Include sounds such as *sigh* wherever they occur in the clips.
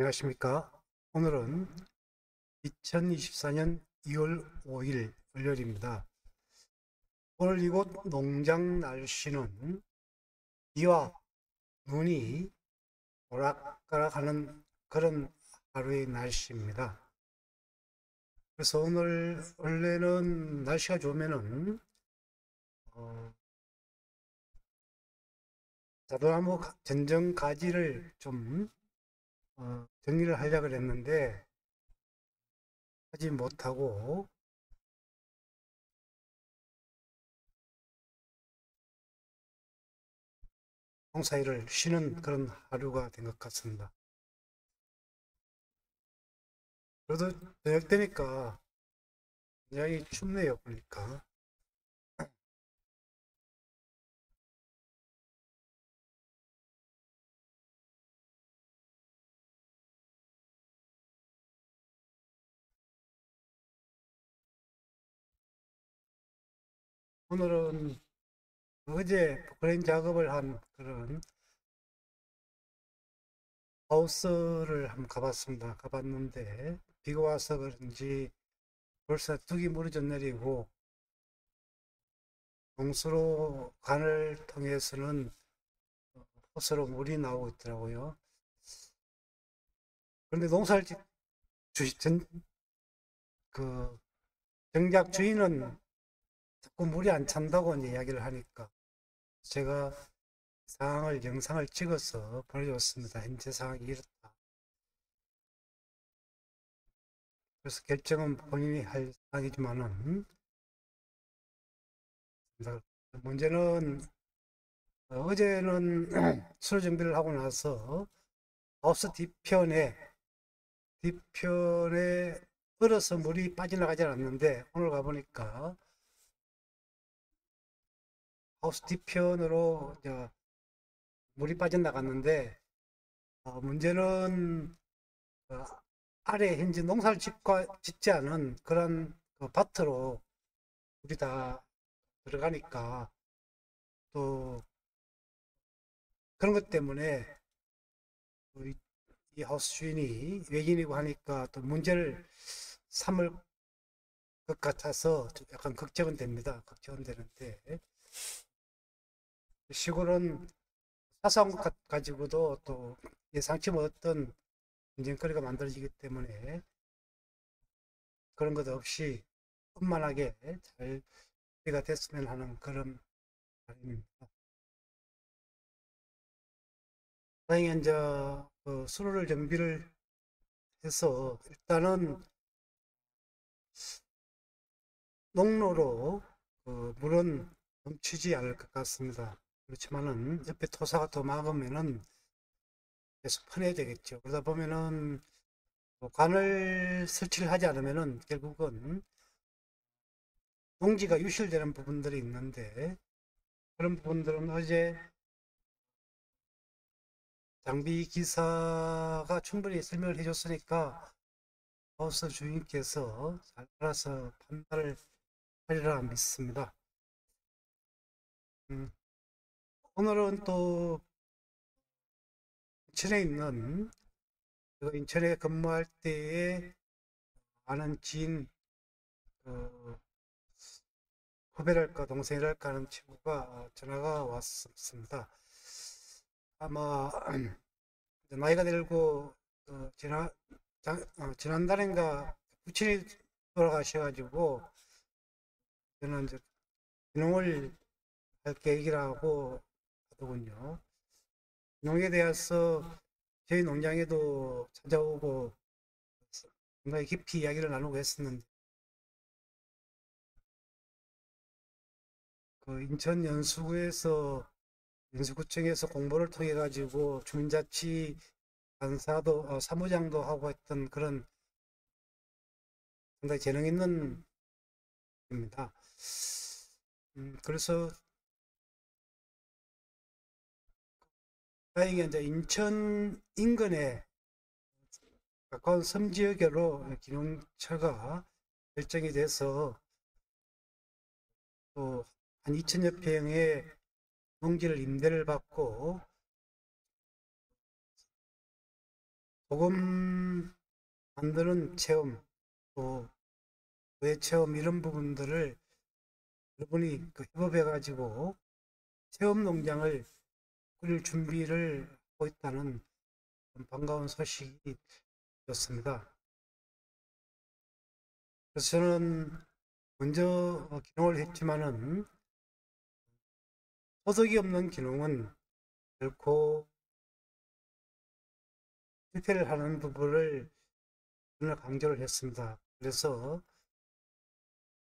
안녕하십니까. 오늘은 2024년 2월 5일 월요일입니다. 오늘 이곳 농장 날씨는 비와 눈이 오락가락하는 그런 하루의 날씨입니다. 그래서 오늘 원래는 날씨가 좋으면은 어, 자두나무 가- 전정 가지를 좀 어, 정리를 하려고 했는데 하지 못하고 농사일을 쉬는 그런 하루가 된 것 같습니다. 그래도 저녁 되니까 굉장히 춥네요, 보니까. 오늘은 어제 포크레인 작업을 한 그런 하우스를 한번 가봤습니다. 가봤는데 비가 와서 그런지 벌써 뚝이 무너져 내리고 용수로 관을 통해서는 호스로 물이 나오고 있더라고요. 그런데 농사를 짓, 주, 전, 그, 정작 주인은 자꾸 물이 안 찬다고 이야기를 하니까 제가 상황을 영상을 찍어서 보내줬습니다. 현재 상황이 이렇다. 그래서 결정은 본인이 할 상황이지만은 문제는 어제는 *clears throat* 수로 준비를 하고 나서 하우스 뒤편에 뒤편에 얼어서 물이 빠져나가지 않았는데 오늘 가보니까 하우스 뒤편으로 이제 물이 빠져나갔는데 어, 문제는 어, 아래 현재 농사를 짓고, 짓지 않은 그런 그 밭으로 물이 다 들어가니까 또 그런 것 때문에 이, 이 하우스 주인이 외국인이고 하니까 또 문제를 삼을 것 같아서 좀 약간 걱정은 됩니다. 걱정은 되는데 시골은 가- 가지고도 또 예상치 못했던 인정거리가 만들어지기 때문에 그런 것 없이 원만하게 잘 처리가 됐으면 하는 그런 바람입니다. 다행히 이제 그 수로를 정비를 해서 일단은 농로로 그 물은 넘치지 않을 것 같습니다. 그렇지만은 옆에 토사가 더 막으면은 계속 퍼내야 되겠죠. 그러다 보면은 뭐 관을 설치를 하지 않으면은 결국은 농지가 유실되는 부분들이 있는데 그런 부분들은 어제 장비 기사가 충분히 설명을 해줬으니까 하우스 주인께서 잘 알아서 판단을 하리라 믿습니다. 음, 오늘은 또 인천에 있는 그 인천에 근무할 때에 아는 지인 그 후배랄까 동생이랄까 하는 친구가 전화가 왔습니다. 아마 *clears throat* 나이가 들고 어, 지난 장- 어, 지난달인가 부친이 돌아가셔가지고 저는 이제 귀농을 할 계획이라고 하더군요. 농에 대해서 저희 농장에도 찾아오고 상당히 깊이 이야기를 나누고 했었는데 그 인천 연수구에서 연수구청에서 공보를 통해 가지고 주민자치 간사도 어, 사무장도 하고 했던 그런 상당히 재능 있는 입니다. 음, 그래서 다행히 이제 인천 인근에 가까운 섬 지역으로 기농처가 결정이 돼서 또 한 2천여 평의 농지를 임대를 받고 복음 만드는 체험, 또뇌 체험 이런 부분들을 여러분이 그 협업해 가지고 체험 농장을 꾸릴 준비를 하고 있다는 반가운 소식이 였습니다. 그래서 저는 먼저 어, 기농을 했지만은 소득이 없는 기농은 결코 실패를 하는 부분을 오늘 강조를 했습니다. 그래서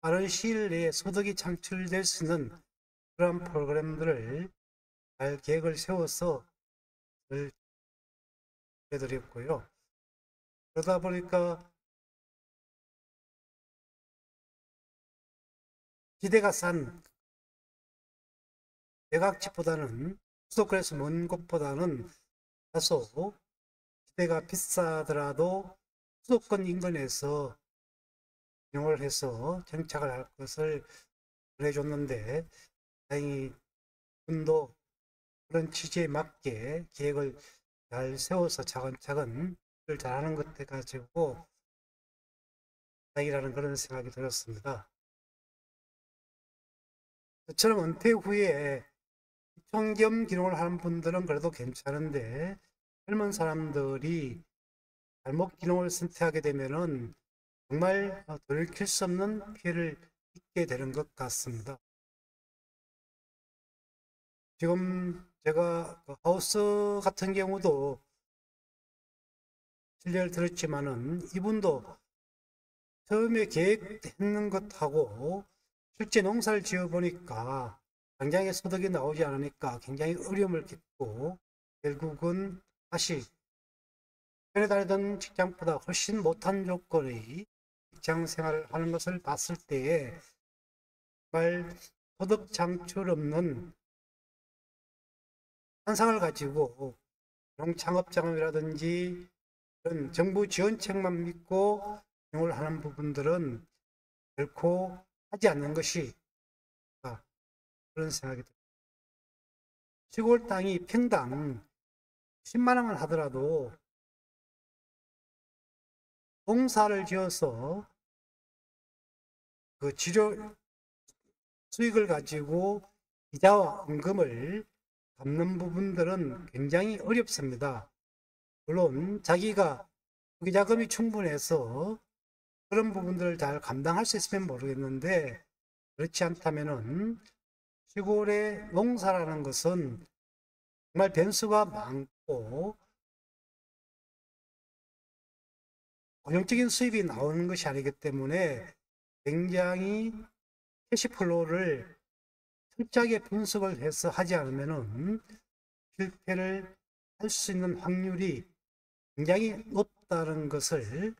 빠른 시일 내에 소득이 창출될 수 있는 그런 프로그램들을 잘 계획을 세워서 해드렸고요. 그러다 보니까 기대가 싼 외곽집보다는 수도권에서 먼 곳보다는 다소 기대가 비싸더라도 수도권 인근에서 이용을 해서 정착을 할 것을 보내줬는데 다행히 군도 그런 취지에 맞게 계획을 잘 세워서 차근차근 일 잘하는 것 가지고 다행이라는 그런 생각이 들었습니다. 저처럼 은퇴 후에 총겸 기록을 하는 분들은 그래도 괜찮은데 젊은 사람들이 잘못 기록을 선택하게 되면은 정말 돌이킬 수 없는 피해를 입게 되는 것 같습니다. 지금 제가 그 하우스 같은 경우도 실례를 들었지만은 이분도 처음에 계획했는 것하고 실제 농사를 지어 보니까 당장의 소득이 나오지 않으니까 굉장히 어려움을 겪고 결국은 다시 전에 다니던 직장보다 훨씬 못한 조건의 직장 생활을 하는 것을 봤을 때에 정말 소득 창출 없는 환상을 가지고 농창업장이라든지 이런 정부 지원책만 믿고 영을 하는 부분들은 결코 하지 않는 것이 그런 생각이 듭니다. 시골 땅이 평당 10만 원을 하더라도 공사를 지어서 그 지료 수익을 가지고 이자와 원금을 갚는 부분들은 굉장히 어렵습니다. 물론 자기가 투기 자금이 충분해서 그런 부분들을 잘 감당할 수 있으면 모르겠는데 그렇지 않다면은 시골의 농사라는 것은 정말 변수가 많고 고정적인 수입이 나오는 것이 아니기 때문에 굉장히 cash flow를 철저하게 분석을 해서 하지 않으면 실패를 할 수 있는 확률이 굉장히 높다는 것을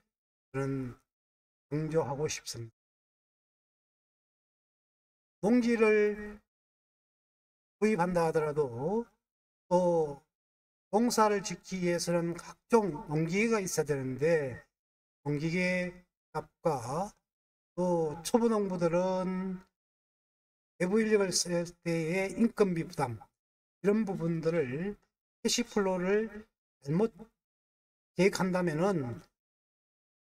저는 강조하고 싶습니다. 농지를 구입한다 하더라도 또 농사를 짓기 위해서는 각종 농기계가 있어야 되는데 농기계 값과 또 초보 농부들은 외부 인력을 쓸 때의 인건비 부담 이런 부분들을 캐시플로를 잘못 계획한다면은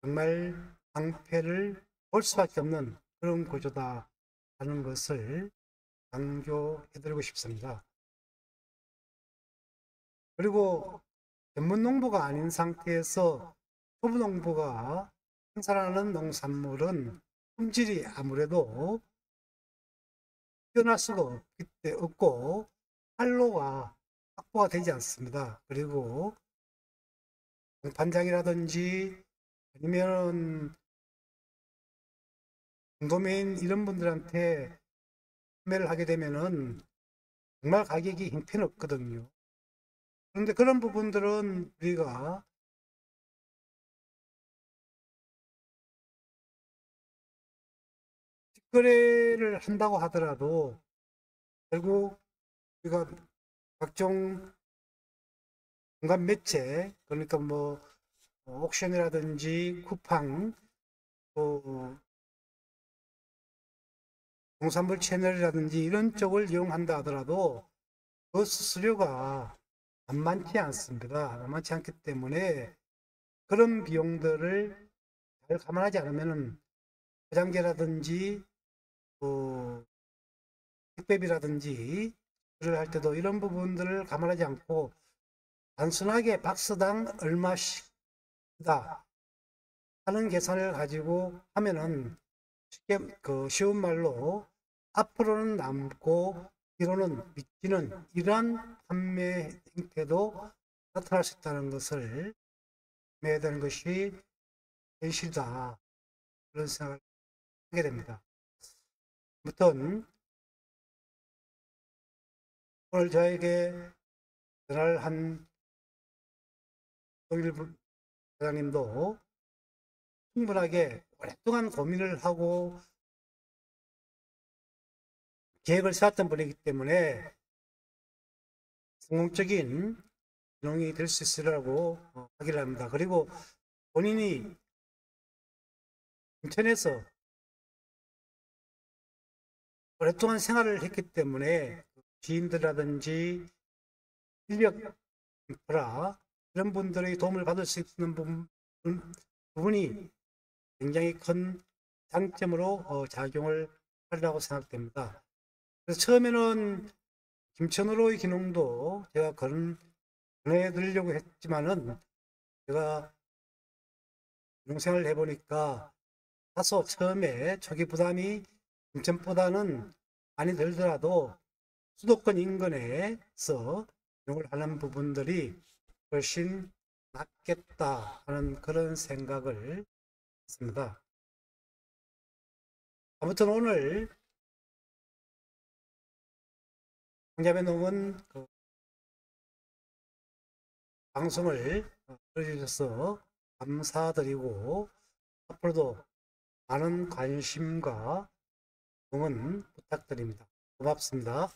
정말 방패를 볼 수밖에 없는 그런 구조다 하는 것을 강조해드리고 싶습니다. 그리고 전문 농부가 아닌 상태에서 초보 농부가 생산하는 농산물은 품질이 아무래도 뛰어날 수가 없고 활로가 확보가 되지 않습니다. 그리고 반장이라든지 아니면 공도메인 이런 분들한테 판매를 하게 되면은 정말 가격이 형편없거든요. 그런데 그런 부분들은 우리가 거래를 한다고 하더라도 결국 우리가 각종 공간 매체 그러니까 뭐 옥션이라든지 쿠팡 또 농산물 채널이라든지 이런 쪽을 이용한다 하더라도 그 수수료가 만만치 않습니다. 만만치 않기 때문에 그런 비용들을 잘 감안하지 않으면은 포장재라든지 또 택배비라든지 를할 때도 이런 부분들을 감안하지 않고 단순하게 박스당 얼마씩이다 하는 계산을 가지고 하면은 쉽게 그 쉬운 말로 앞으로는 남고 뒤로는 미치는 이러한 판매 행태도 나타날 수 있다는 것을 해야 되는 것이 현실이다 그런 생각을 하게 됩니다. 아무튼 오늘 저에게 전화를 한 동일부 사장님도 충분하게 오랫동안 고민을 하고 계획을 세웠던 분이기 때문에 성공적인 운영이 될 수 있으라고 어, 하기를 합니다. 그리고 본인이 인천에서 오랫동안 생활을 했기 때문에 지인들이라든지 인력 인프라 이런 분들의 도움을 받을 수 있는 부분, 부분이 굉장히 큰 장점으로 어, 작용을 하리라고 생각됩니다. 그래서 처음에는 김천으로의 기능도 제가 건, 건해드리려고 했지만은 제가 농생을 해보니까 다소 처음에 초기 부담이 김천보다는 많이 들더라도 수도권 인근에서 이용을 하는 부분들이 훨씬 낫겠다 하는 그런 생각을 했습니다. 아무튼 오늘 황자배 농은 그 방송을 들어주셔서 감사드리고 앞으로도 많은 관심과 응원 부탁드립니다. 고맙습니다.